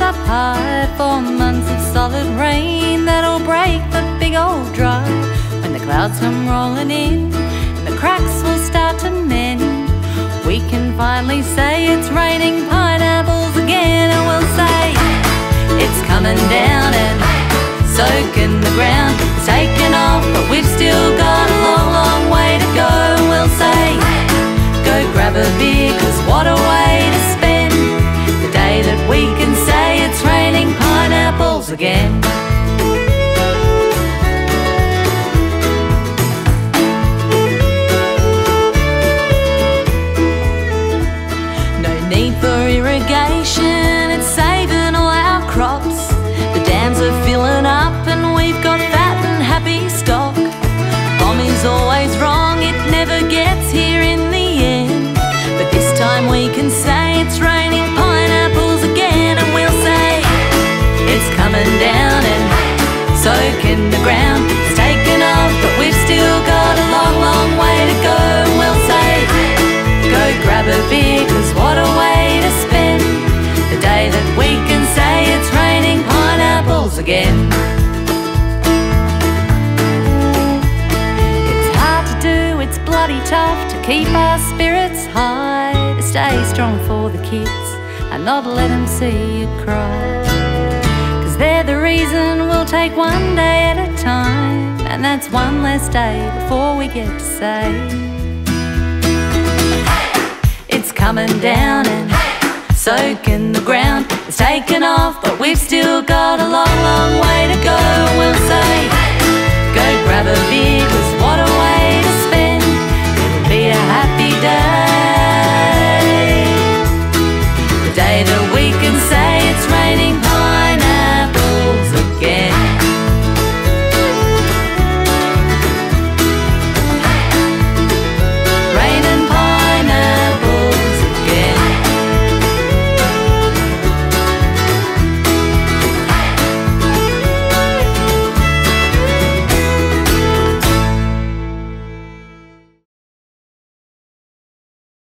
apart for months of solid rain that'll break the big old dry. When the clouds come rolling in and the cracks will start to mend, we can finally say it's raining again. No need for irrigation, it's saving all our crops. The dams are filling up and we've got fat and happy stock. BOM is always wrong, it never gets here in the end. But this time we can say it's raining down and soaking the ground. It's taken off, but we've still got a long, long way to go. And we'll say, go grab a beer, cause what a way to spend the day that we can say it's raining pineapples again. It's hard to do, it's bloody tough to keep our spirits high, to stay strong for the kids and not let them see you cry. They're the reason we'll take one day at a time And that's one less day before we get to say hey! It's coming down and hey! soaking the ground It's taken off but we've still got a long, long way to go We'll say, hey! go grab a beer cause what a way to spend It'll be a happy day